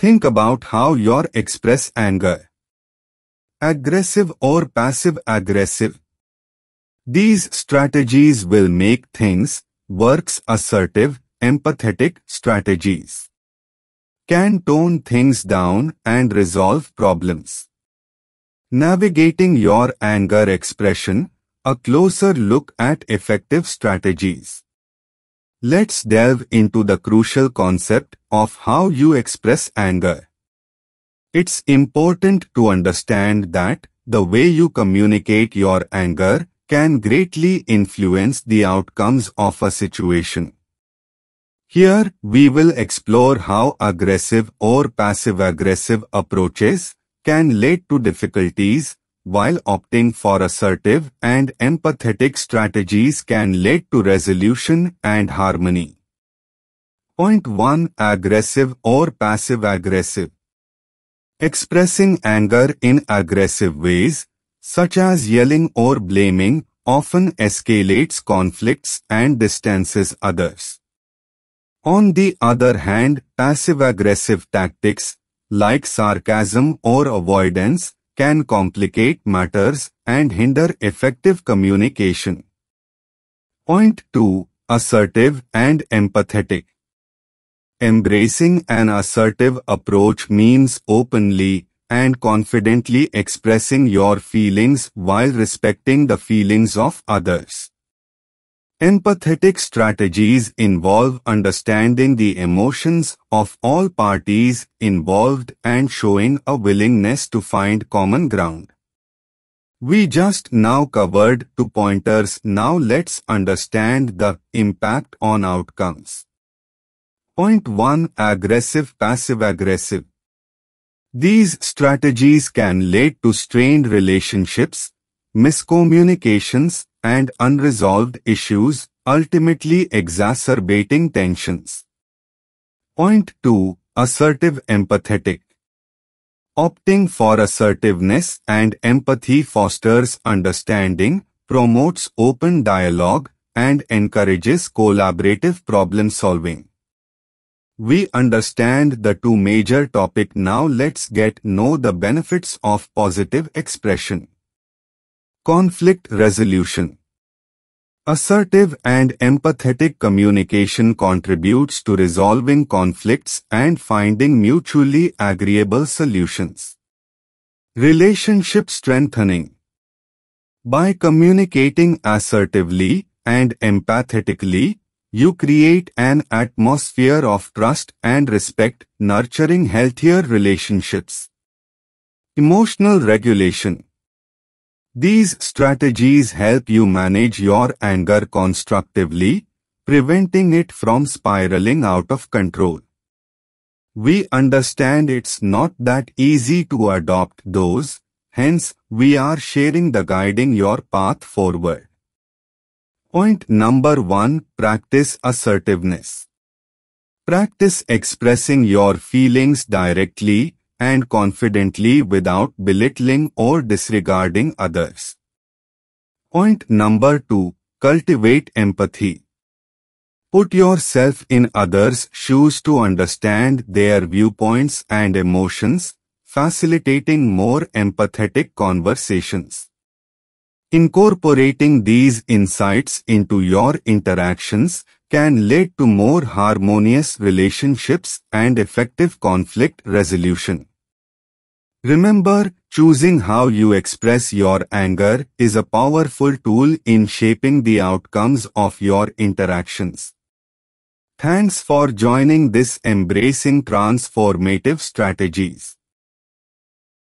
Think about how you express anger. Aggressive or passive aggressive. These strategies will make things works assertive, empathetic strategies. Can tone things down and resolve problems. Navigating your anger expression, a closer look at effective strategies. Let's delve into the crucial concept of how you express anger. It's important to understand that the way you communicate your anger can greatly influence the outcomes of a situation. Here, we will explore how aggressive or passive-aggressive approaches can lead to difficulties, while opting for assertive and empathetic strategies can lead to resolution and harmony. Point 1. Aggressive or passive-aggressive Expressing anger in aggressive ways, such as yelling or blaming, often escalates conflicts and distances others. On the other hand, passive-aggressive tactics, like sarcasm or avoidance, can complicate matters and hinder effective communication. Point 2. Assertive and empathetic. Embracing an assertive approach means openly and confidently expressing your feelings while respecting the feelings of others. Empathetic strategies involve understanding the emotions of all parties involved and showing a willingness to find common ground. We just now covered two pointers. Now let's understand the impact on outcomes. Point 1. Aggressive Passive-aggressive These strategies can lead to strained relationships, miscommunications, and unresolved issues, ultimately exacerbating tensions. Point 2. Assertive empathetic. Opting for assertiveness and empathy fosters understanding, promotes open dialogue, and encourages collaborative problem solving. We understand the two major topic now let's get know the benefits of positive expression. Conflict resolution. Assertive and empathetic communication contributes to resolving conflicts and finding mutually agreeable solutions. Relationship strengthening. By communicating assertively and empathetically, you create an atmosphere of trust and respect, nurturing healthier relationships. Emotional regulation. These strategies help you manage your anger constructively, preventing it from spiraling out of control. We understand it's not that easy to adopt those, hence we are sharing the guiding your path forward. Point number 1 Practice assertiveness. Practice expressing your feelings directly and confidently without belittling or disregarding others. Point number 2. Cultivate empathy. Put yourself in others' shoes to understand their viewpoints and emotions, facilitating more empathetic conversations. Incorporating these insights into your interactions can lead to more harmonious relationships and effective conflict resolution. Remember, choosing how you express your anger is a powerful tool in shaping the outcomes of your interactions. Thanks for joining this Embracing Transformative Strategies.